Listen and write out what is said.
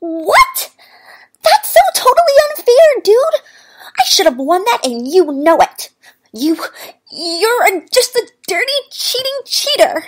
What? That's so totally unfair, dude. I should have won that and you know it. You, you're just a dirty, cheating cheater.